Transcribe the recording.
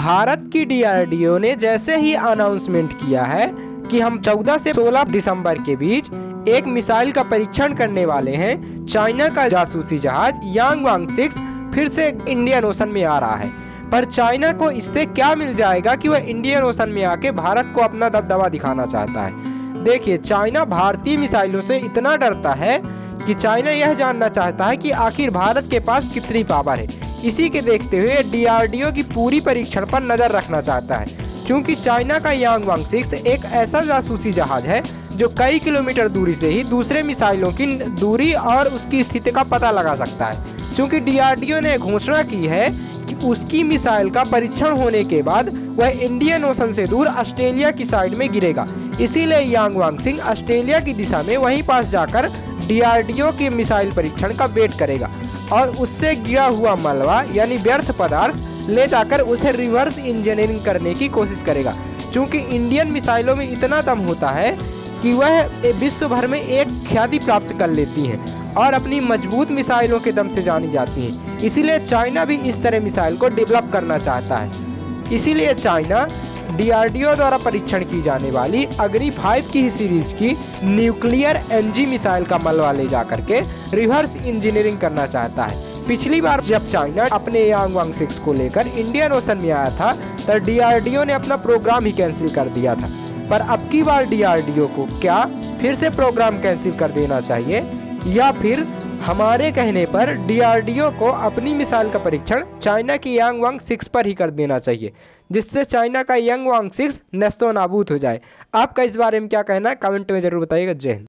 भारत की डीआरडीओ ने जैसे ही अनाउंसमेंट किया है कि हम 14 से 16 दिसंबर के बीच एक मिसाइल का परीक्षण करने वाले हैं, चाइना का जासूसी जहाज़ यांग वांग सिक्स फिर से इंडियन ओशन में आ रहा है। पर चाइना को इससे क्या मिल जाएगा कि वह इंडियन ओशन में आके भारत को अपना दबदबा दिखाना चाहता है? देखिए, चाइना भारतीय मिसाइलों से इतना डरता है कि चाइना यह जानना चाहता है कि आखिर भारत के पास कितनी पावर है। इसी के देखते हुए डीआरडीओ की पूरी परीक्षण पर नज़र रखना चाहता है, क्योंकि चाइना का यांग वांग सिक्स एक ऐसा जासूसी जहाज़ है जो कई किलोमीटर दूरी से ही दूसरे मिसाइलों की दूरी और उसकी स्थिति का पता लगा सकता है। क्योंकि डीआरडीओ ने घोषणा की है कि उसकी मिसाइल का परीक्षण होने के बाद वह इंडियन ओशन से दूर ऑस्ट्रेलिया की साइड में गिरेगा। इसीलिए यांग वांग सिंह ऑस्ट्रेलिया की दिशा में वहीं पास जाकर डीआरडीओ के मिसाइल परीक्षण का वेट करेगा। और उससे गिरा हुआ मलबा, यानी व्यर्थ पदार्थ, ले जाकर उसे रिवर्स इंजीनियरिंग करने की कोशिश करेगा। क्योंकि इंडियन मिसाइलों में इतना दम होता है कि वह विश्व भर में एक ख्याति प्राप्त कर लेती हैं और अपनी मज़बूत मिसाइलों के दम से जानी जाती हैं। इसीलिए चाइना भी इस तरह मिसाइल को डेवलप करना चाहता है। इसीलिए चाइना डीआरडीओ द्वारा परीक्षण की जाने वाली अग्नि फाइव की ही सीरीज़ की न्यूक्लियर एनजी मिसाइल का मलबा ले जाकर के रिवर्स इंजीनियरिंग करना चाहता है। पिछली बार जब चाइना अपने यांग वांग सिक्स को लेकर इंडियन ओशन में आया था तो डीआरडीओ ने अपना प्रोग्राम ही कैंसिल कर दिया था। पर अब की बार डीआरडीओ को क्या फिर से प्रोग्राम कैंसिल कर देना चाहिए या फिर हमारे कहने पर डीआरडीओ को अपनी मिसाइल का परीक्षण चाइना की यांग वांग सिक्स पर ही कर देना चाहिए, जिससे चाइना का यंग वांग सिक्स नस्तो नाबूद हो जाए। आपका इस बारे में क्या कहना है? कमेंट में ज़रूर बताइएगा। जय हिंद।